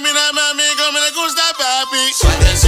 mírame a mí como le gusta, papi. Suéltese.